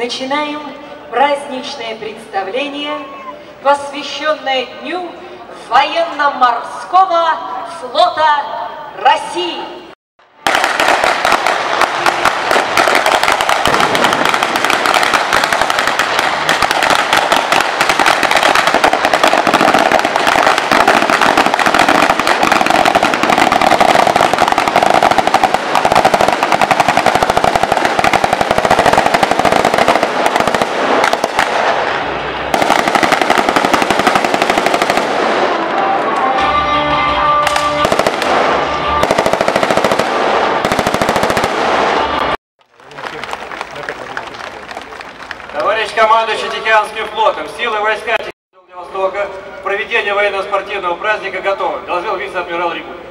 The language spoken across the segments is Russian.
начинаем праздничное представление, посвященное Дню военно-морского флота России. Востока. Силы войска Востока Проведение военно-спортивного праздника готовы, доложил вице-адмирал Ригуль.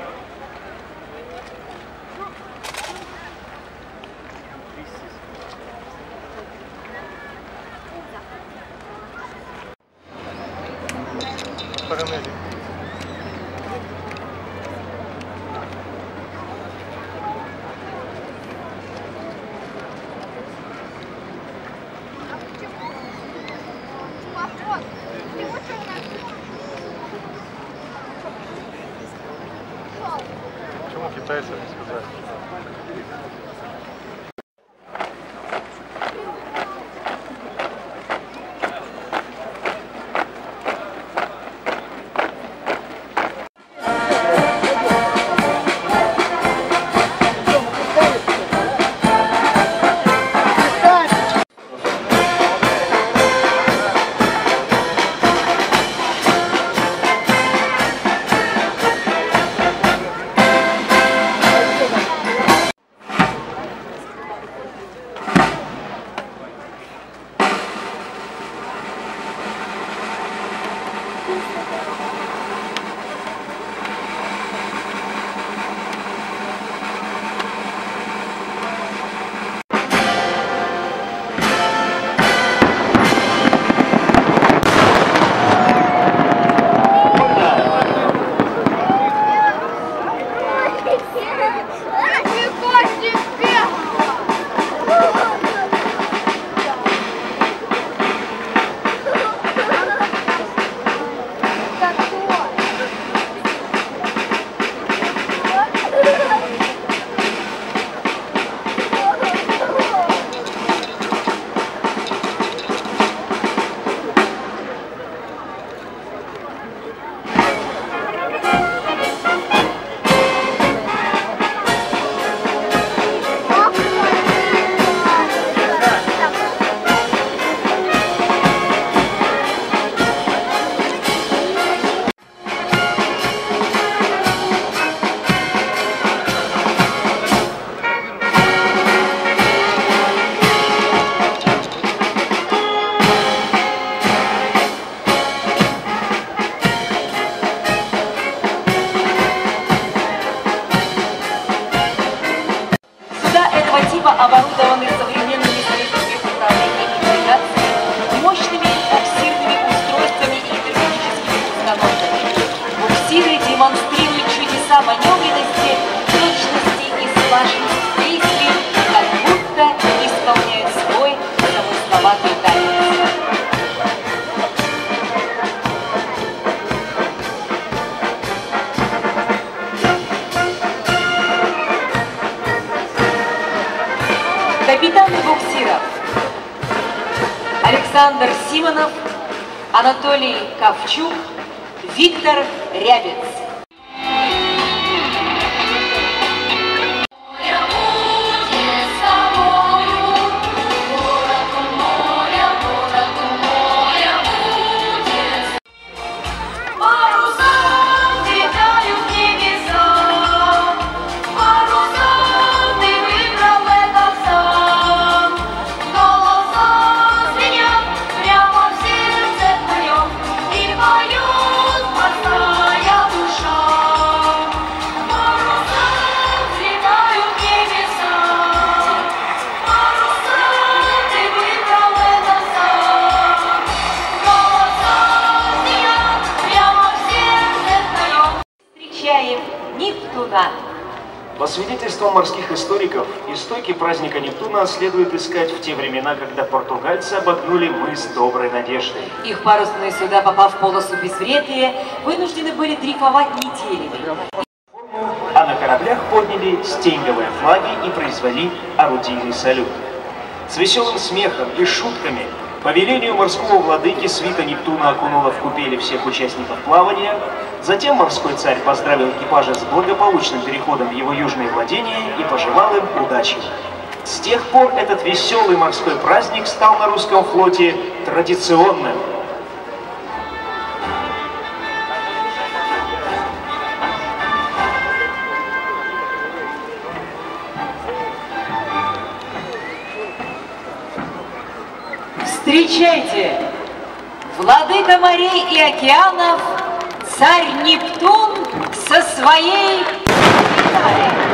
Анатолий Ковчук, Виктор Рябец. туда. По свидетельствам морских историков, истоки праздника Нептуна следует искать в те времена, когда португальцы обогнули мыс Доброй Надежды. Их парусные суда, попав в полосу безвредия, вынуждены были дрейфовать неделями. А на кораблях подняли стенговые флаги и произвели орудийный салют. С веселым смехом и шутками по велению морского владыки свита Нептуна окунула в купели всех участников плавания. Затем морской царь поздравил экипажи с благополучным переходом в его южные владения и пожелал им удачи. С тех пор этот веселый морской праздник стал на русском флоте традиционным. Встречайте! Владыка морей и океанов, царь Нептун со своей гитарой.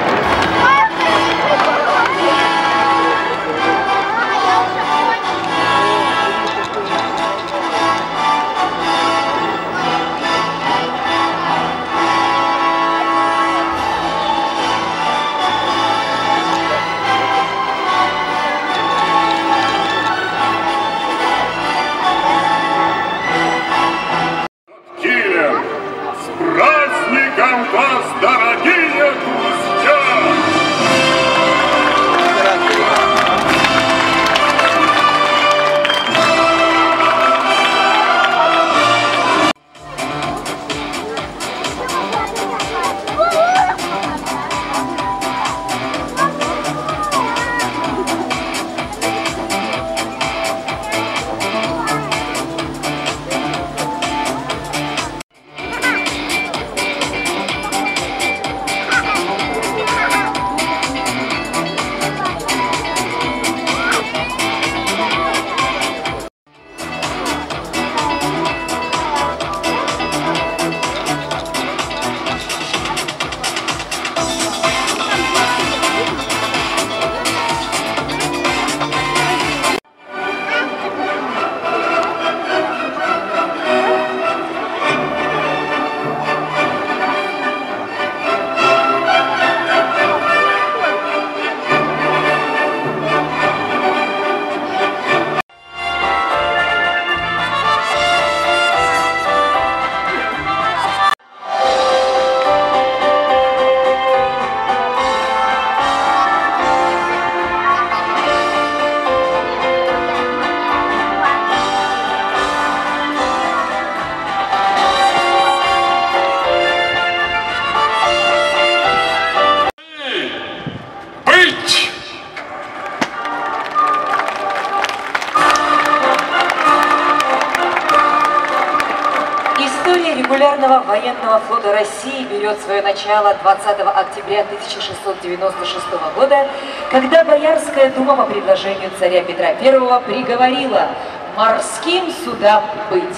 Регулярного военного флота России берет свое начало 20 октября 1696 года, когда Боярская дума по предложению царя Петра I приговорила морским судам быть.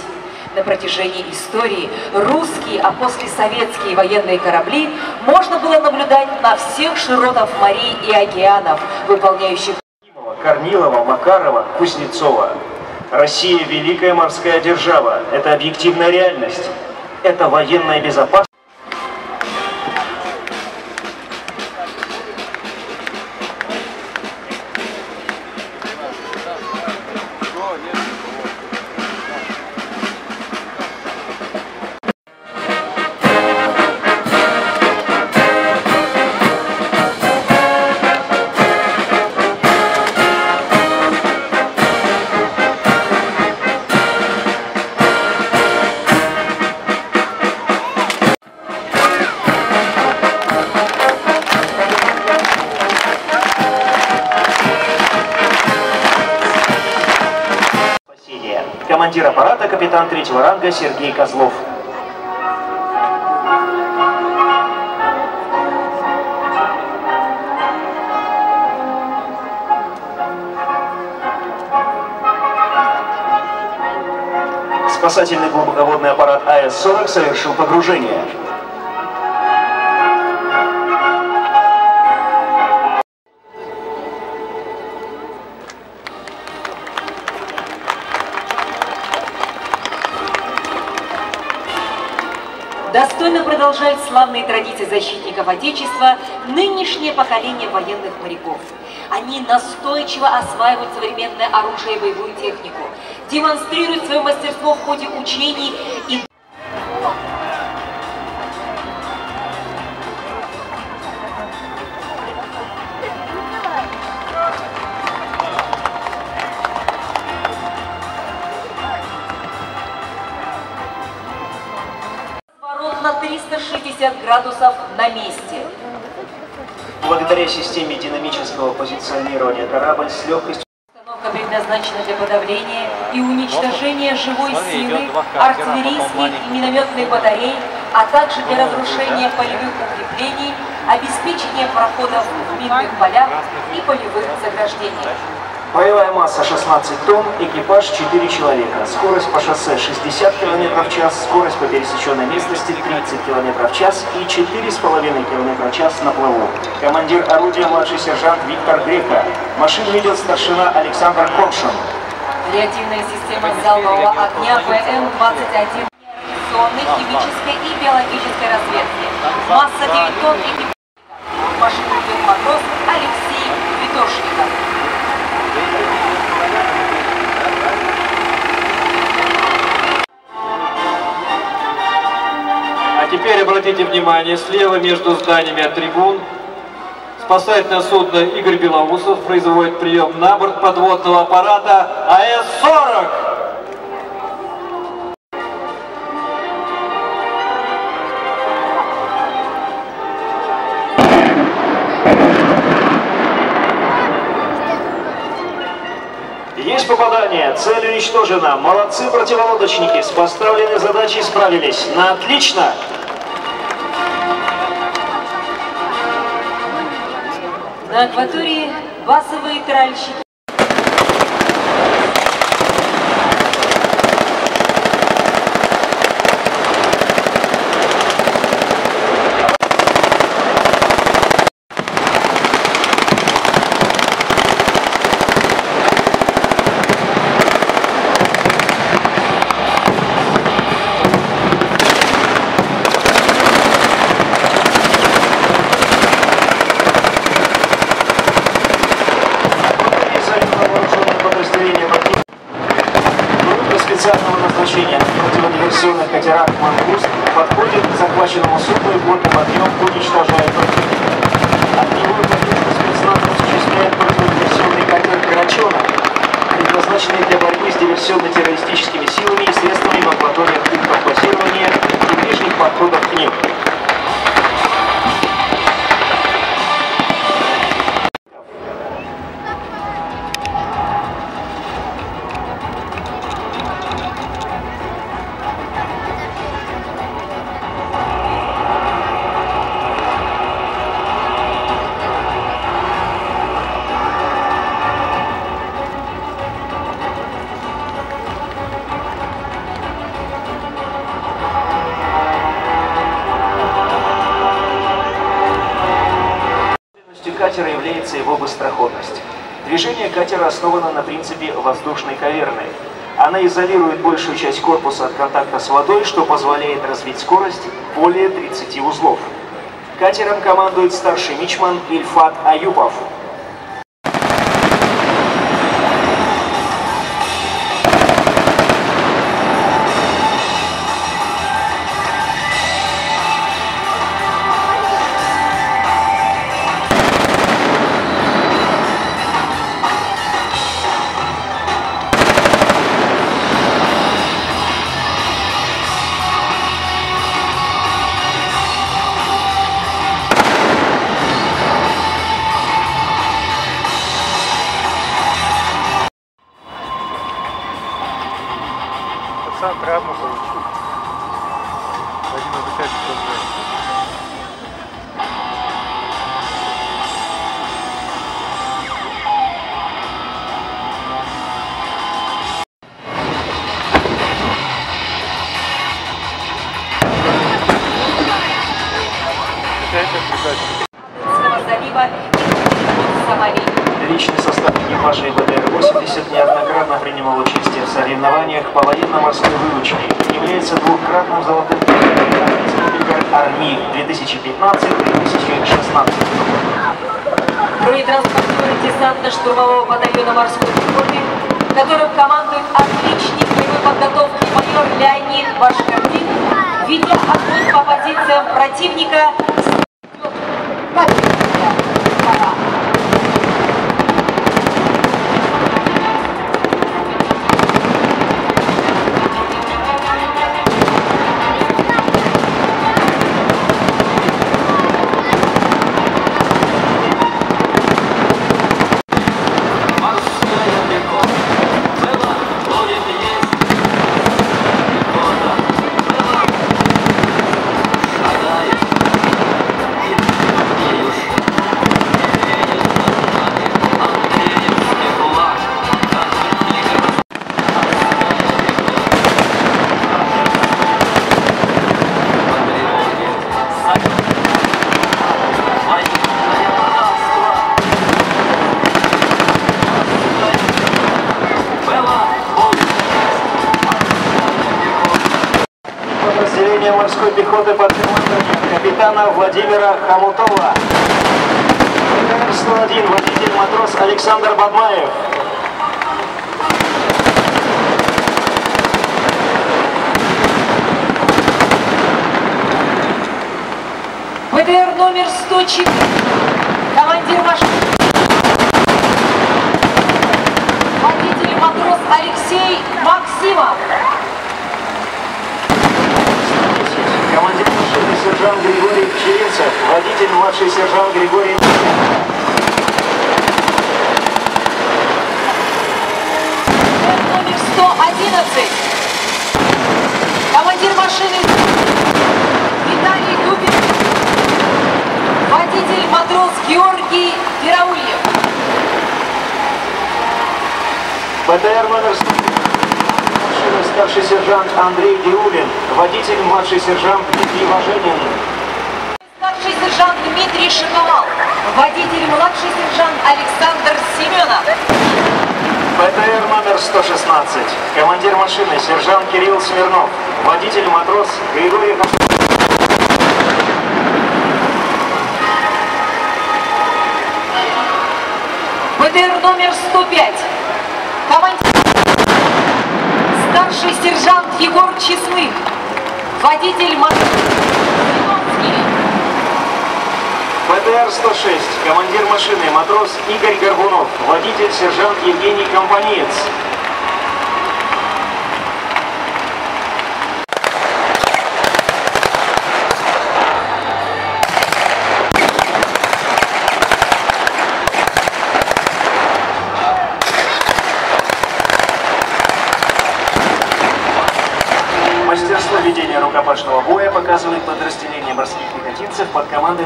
На протяжении истории русские, а после советские военные корабли можно было наблюдать на всех широтах морей и океанов, выполняющих Корнилова, Макарова, Кузнецова. Россия – великая морская держава. Это объективная реальность. Это военная безопасность. Командир аппарата, капитан третьего ранга Сергей Козлов. Спасательный глубоководный аппарат АС-40 совершил погружение. Достойно продолжают славные традиции защитников Отечества нынешнее поколение военных моряков. Они настойчиво осваивают современное оружие и боевую технику, демонстрируют свое мастерство в ходе учений и градусов на месте. Благодаря системе динамического позиционирования корабль с легкостью Установка предназначена для подавления и уничтожения живой Смотри, силы, артиллерийских и минометных батарей, а также для разрушения полевых укреплений, обеспечения проходов в минных полях и полевых заграждений. Боевая масса 16 тонн, экипаж 4 человека. Скорость по шоссе 60 км в час, скорость по пересеченной местности 30 км в час и 4,5 км в час на плаву. Командир орудия младший сержант Виктор Грека. Машину ведет старшина Александр Коршун. Реактивная система залпового огня ВМ-21 радиационной, химической и биологической разведки. Масса 9 тонн экипаж. Машину матрос Алексей обратите внимание, слева между зданиями от трибун спасательное судно Игорь Белоусов производит прием на борт подводного аппарата АС-40. Есть попадание, цель уничтожена. Молодцы противолодочники, с поставленной задачей справились. На отлично! На акватории басовые тральщики. Движение катера основано на принципе воздушной каверны. Она изолирует большую часть корпуса от контакта с водой, что позволяет развить скорость более 30 узлов. Катером командует старший мичман Ильфат Аюпов. Личный состав экипажа ИБДР-80 неоднократно принимал участие в соревнованиях по военно-морской выучке. Является двукратным золотым медалистом Республика Король Арми 2015-2016. Бронетранспортеры десантно-штурмового батальона морской пехоты, которым командует отличник боевой подготовки майор Леонид Башкардин, ведя огонь по позициям противника, победная Подразделение морской пехоты под командованием капитана Владимира Хамутова. БТР-101, водитель-матрос Александр Бадмаев. БТР номер 104, командир машины, водитель и матрос Алексей Максимов. Машины сержант Григорий Пчелинцев, водитель младший сержант Григорий номер 111, командир машины Виталий Дубин, водитель матрос Георгий Вераульев. БТР номер 100. Машина старший сержант Андрей Диулин, водитель младший сержант Дмитрий Важенин. Старший сержант Дмитрий Шиковал, водитель младший сержант Александр Семенов. БТР номер 116. Командир машины сержант Кирилл Смирнов, водитель матрос Григорий БТР номер 105. Командир. Старший сержант Егор Честных. Водитель. Зеленский. БТР-106. Командир машины матрос Игорь Горбунов, водитель сержант Евгений Компаниец.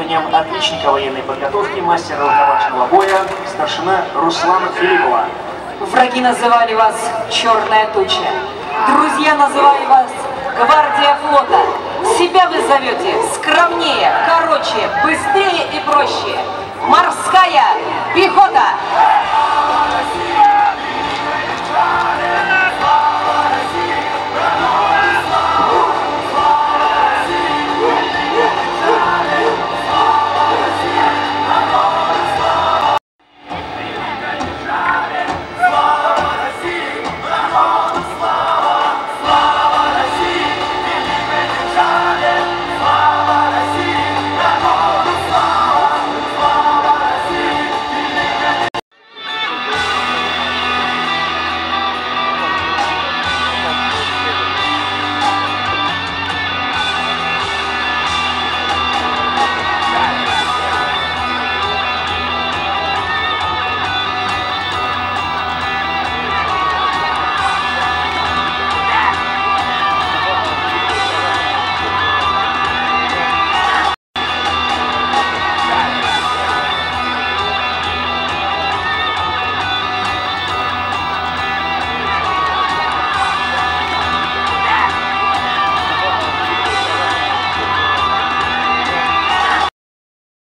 Командованием отличника военной подготовки, мастера рукопашного боя, старшина Руслана Филиппова. Враги называли вас «Черная туча». Друзья называли вас «Гвардия флота». Себя вы зовете скромнее, короче, быстрее и проще. Морская пехота!